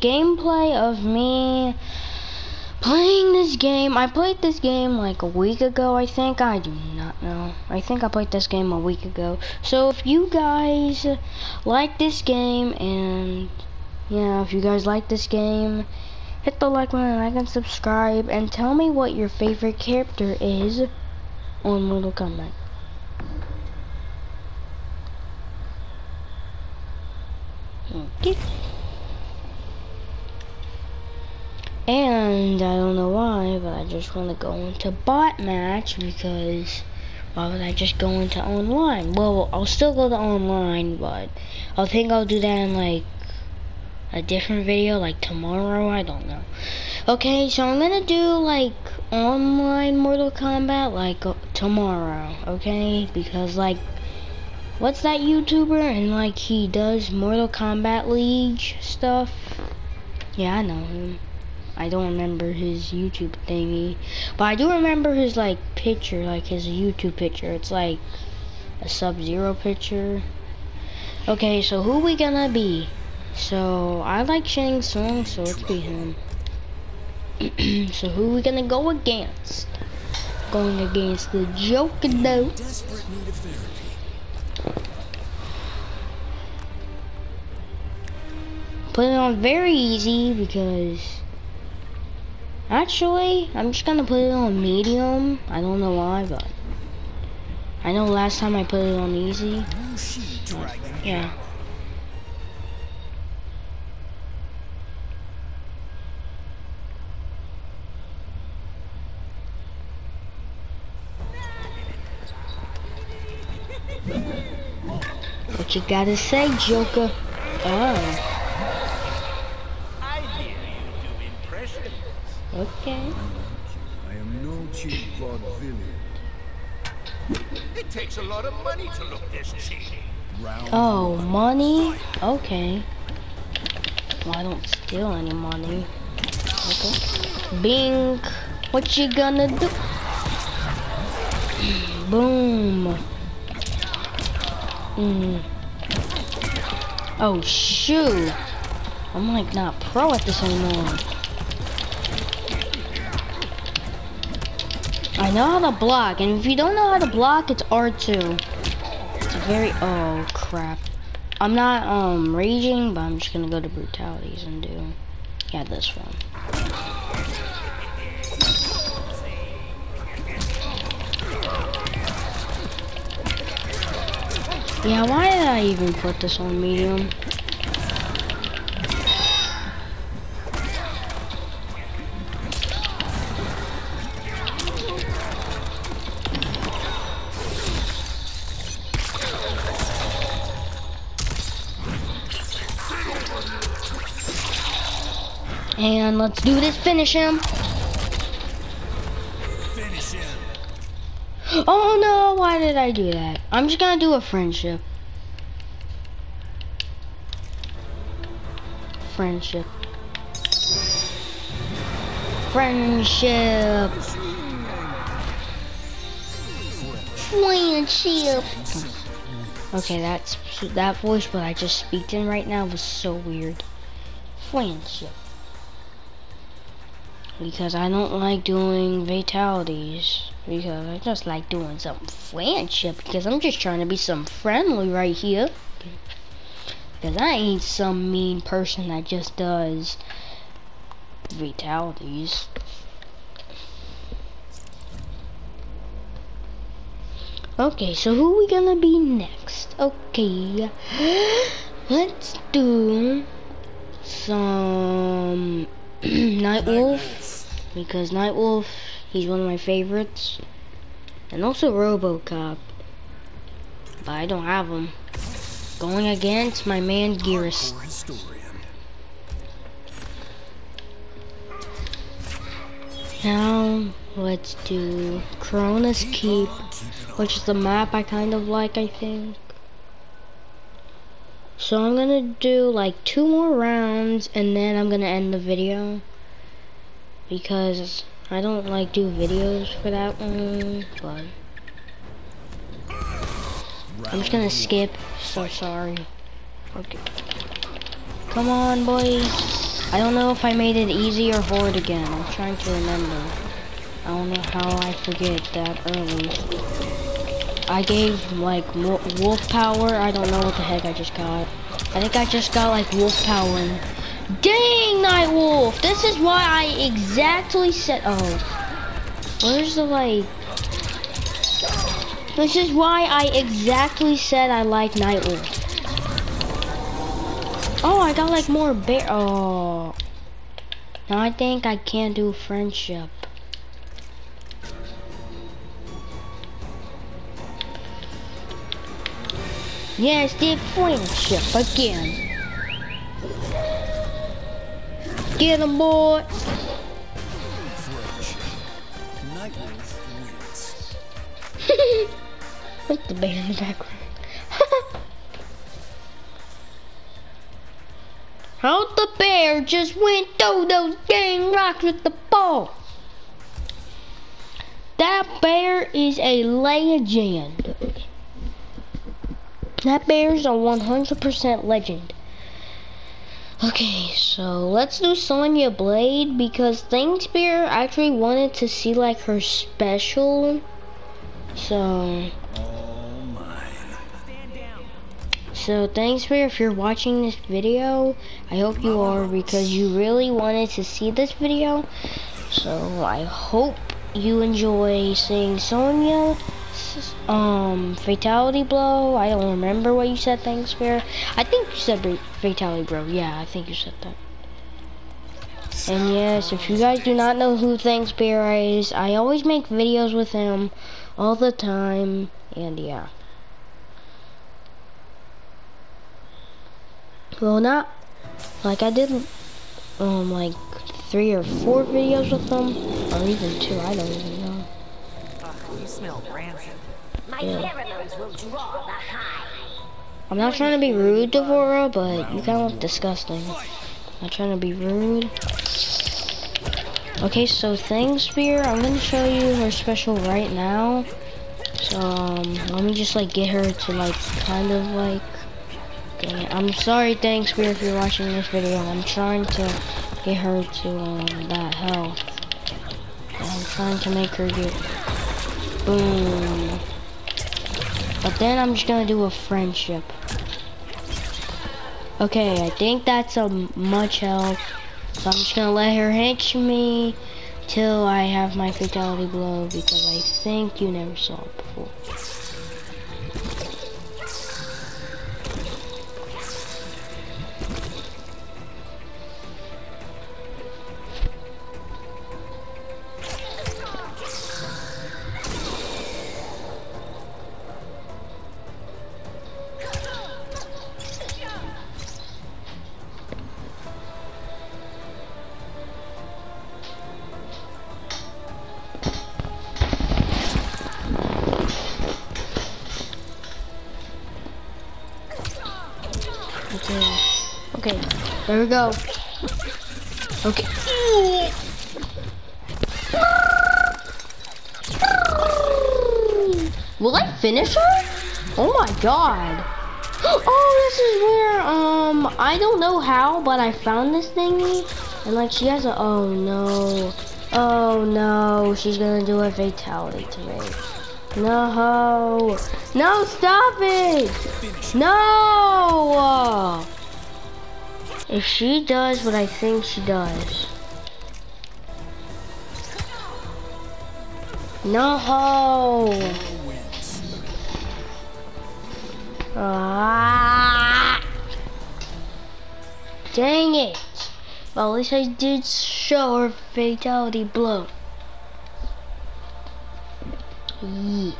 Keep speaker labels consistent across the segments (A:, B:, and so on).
A: gameplay of me playing this game. I played this game like a week ago, I think. I do not know. I think I played this game a week ago. So if you guys like this game and yeah, if you guys like this game, hit the like button, like and subscribe, and tell me what your favorite character is on Mortal Kombat. Okay. And I don't know why, but I just want to go into bot match because why would I just go into online? Well, I'll still go to online, but I think I'll do that in like a different video, like tomorrow, I don't know. Okay, so I'm gonna do like online Mortal Kombat like uh, tomorrow, okay? Because like, what's that YouTuber? And like he does Mortal Kombat League stuff. Yeah, I know him. I don't remember his YouTube thingy, but I do remember his like picture, like his YouTube picture. It's like a Sub-Zero picture. Okay, so who we gonna be? So I like Shang Tsung, so let's be him. so who we gonna go against? Going against the Joker though. Put it on very easy because Actually, I'm just gonna put it on medium. I don't know why, but I know last time I put it on easy. Yeah. What you gotta say, Joker? Oh. Okay.
B: I am no cheap vaudevillian.
C: It takes a lot of money to look this cheap.
B: Round
A: Oh, money? Okay. Well, I don't steal any money. Okay. Bing. What you gonna do? Boom. Mm. Oh, shoot. I'm like not pro at this anymore. I know how to block, and if you don't know how to block, it's R2. It's very, oh crap. I'm not um raging, but I'm just gonna go to brutalities and do, yeah, this one. Yeah, why did I even put this on medium? And let's do this, finish him.
B: Finish him.
A: Oh no, why did I do that? I'm just gonna do a friendship. Friendship. Friendship. Friendship. Okay, that's that voice but I just speak in right now was so weird. Friendship. Because I don't like doing fatalities. Because I just like doing some friendship. Because I'm just trying to be some friendly right here. Because I ain't some mean person that just does fatalities. Okay, so who we gonna be next? Okay, let's do some Nightwolf because Nightwolf, he's one of my favorites, and also RoboCop, but I don't have him. Going against my man
B: Geras.
A: Now let's do Kronika's Keep, which is the map I kind of like, I think. So I'm gonna do like two more rounds and then I'm gonna end the video because I don't like do videos for that one, but I'm just gonna skip. So sorry. Okay. Come on, boys. I don't know if I made it easy or hard again. I'm trying to remember. I don't know how I forget that early. I gave like wolf power. I don't know what the heck I just got. I think I just got like wolf power. Dang, Night Wolf! This is why I exactly said. Oh, where's the like? This is why I exactly said I like Night Wolf. Oh, I got like more bear. Oh. Now I think I can't do friendship. Yes, did friendship again. Get him, boy. Like the band in the background. How the bear just went through those dang rocks with the ball. That bear is a legend. That bear's a 100% legend. Okay, so let's do Sonya Blade because Things Bear actually wanted to see like her special. So So thanks for if you're watching this video. I hope you are because you really wanted to see this video. So I hope you enjoy seeing Sonya. Um, fatality blow. I don't remember what you said. Thanks, Bear. I think you said fatality blow. Yeah, I think you said that. And yes, if you guys do not know who Thanks Bear is, I always make videos with him all the time. And yeah. Well, not like I did, um, like three or four videos with him, or even two. I don't even
D: you smell rancid.
E: My
A: Yeah.
E: pheromones will draw the hive.
A: I'm not trying to be rude, D'Vorah, but you kind of look disgusting. Not trying to be rude. Okay, so Thing Spear, I'm gonna show you her special right now. So, um, let me just like get her to like kind of like. Dang it. I'm sorry, Thing Spear, if you're watching this video. I'm trying to get her to um that health. I'm trying to make her get boom. But then I'm just gonna do a friendship. Okay, I think that's a much help. So I'm just gonna let her hit me till I have my fatality blow because I think you never saw it There we go. Okay. Will I finish her? Oh my god. Oh, this is where, um, I don't know how, but I found this thingy. And like, she has a, oh no. Oh no, she's gonna do a fatality to me. No. No, stop it. No! If she does what I think she does. No! Ah! Dang it! Well, at least I did show her fatality blow. Yee.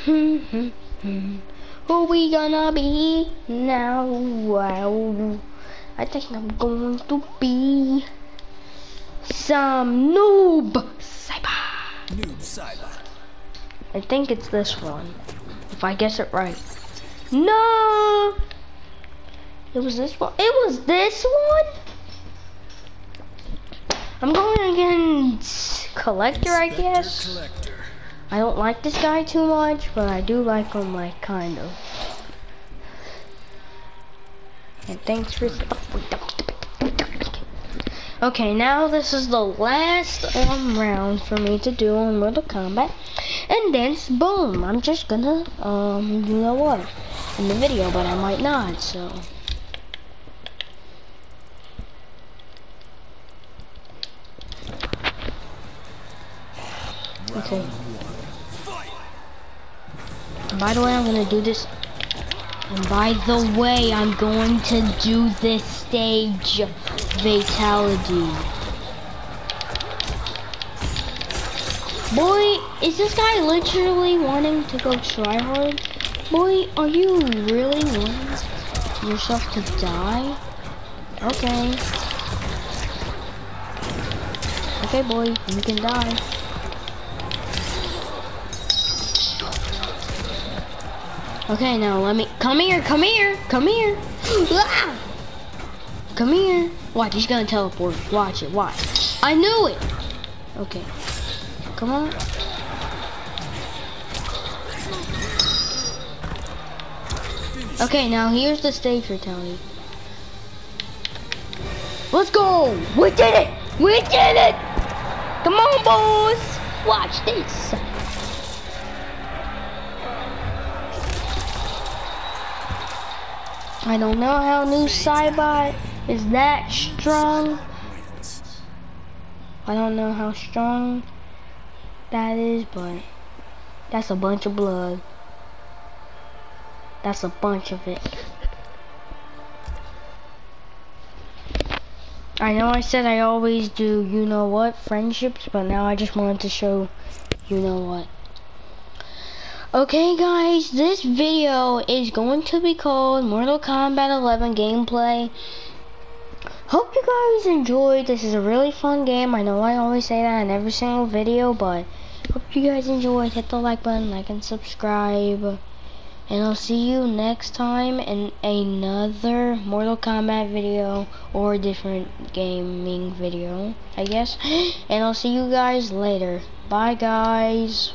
A: Who we gonna be now? Wow. I think I'm going to be some Noob Saibot.
B: Noob Saibot.
A: I think it's this one. If I guess it right. No! It was this one. It was this one? I'm going against Collector, I guess.
B: Collector.
A: I don't like this guy too much, but I do like him, like, kind of. And thanks for... Okay, now this is the last um, round for me to do on Mortal Kombat. And then, boom, I'm just gonna, um, you know what, in the video, but I might not, so... Okay. By the way, I'm gonna do this. And by the way, I'm going to do this stage fatality. Boy, is this guy literally wanting to go try hard? Boy, are you really wanting yourself to die? Okay. Okay, boy, you can die. Okay, now let me come here, come here, come here. Come here. Watch, he's gonna teleport. Watch it, watch. I knew it. Okay. Come on. Okay, now here's the stage fatality. Let's go! We did it! We did it! Come on, boys! Watch this. I don't know how Noob Saibot is that strong. I don't know how strong that is, but that's a bunch of blood. That's a bunch of it. I know I said I always do you know what friendships, but now I just wanted to show you know what. Okay guys, this video is going to be called Mortal Kombat 11 gameplay. Hope you guys enjoyed. This is a really fun game. I know I always say that in every single video, but hope you guys enjoyed. Hit the like button, like and subscribe. And I'll see you next time in another Mortal Kombat video or different gaming video, I guess. And I'll see you guys later. Bye guys.